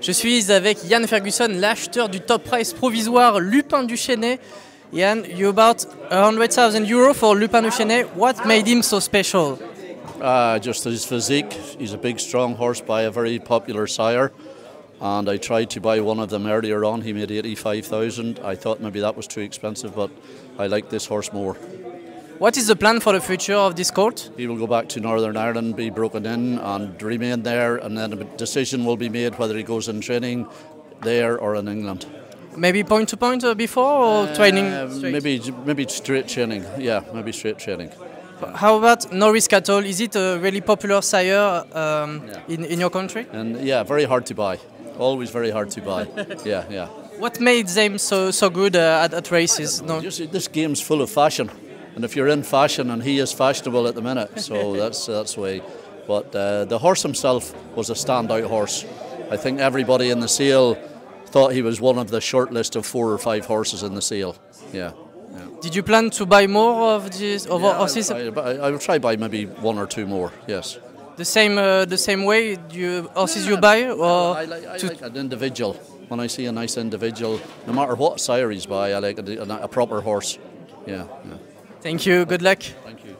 Je suis avec Yann Ferguson, l'acheteur du top price provisoire Lupin du Chesnay. Yann, you bought 100,000 euros for Lupin du Chesnay. What made him so special? Uh, just his physique. He's a big, strong horse by a very popular sire. And I tried to buy one of them earlier on. He made 85,000. I thought maybe that was too expensive, but I like this horse more. What is the plan for the future of this court? He will go back to Northern Ireland, be broken in, and remain there, and then a decision will be made whether he goes in training there or in England. Maybe point to point before or training? Uh, straight? maybe maybe straight training. Yeah, maybe straight training. How about no risk at all? Is it a really popular sire um, in, in your country? And yeah, very hard to buy. Always very hard to buy. yeah, yeah. What made them so so good uh, at, at races? No. Just, this game's full of fashion, and if you're in fashion, and he is fashionable at the minute, so that's that's the way. But uh, the horse himself was a standout horse. I think everybody in the sale thought he was one of the short list of four or five horses in the sale. Yeah. Did you plan to buy more of these of Yeah, horses? I, I, I will try buy maybe one or two more. Yes. The same uh, the same way you horses you buy or I like, I like an individual. When I see a nice individual, no matter what sire he's by, I like a, a, a proper horse. Yeah, yeah. Thank you. Good luck. Thank you.